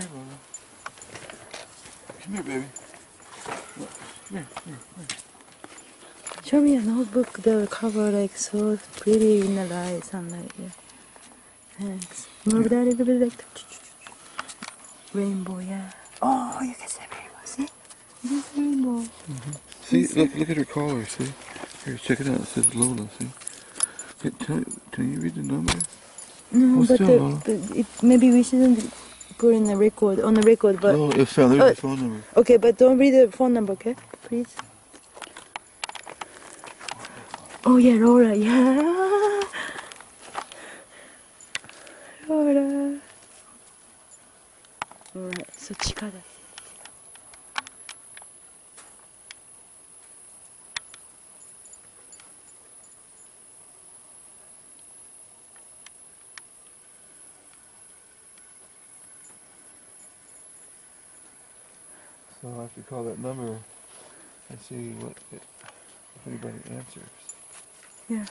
here, Lola. Come here, baby. Come here, come here. Show me a notebook, the cover like so pretty in the light sunlight. Yeah. Thanks. Move that a little bit like. Rainbow, yeah. Oh, you can see rainbow. See? This is rainbow. Mm-hmm. See, look, look at her collar, see? Here, check it out. It says Lola, see? Can, can you read the number? No, Well, but, still, the, but it, maybe we shouldn't put in the record on the record. But oh, it found. There's uh, the phone number. okay, but don't read the phone number, okay? Please. Oh yeah, Laura. Yeah. Laura. Alright, so 地 So I have to call that number and see what it, if anybody answers. Yeah.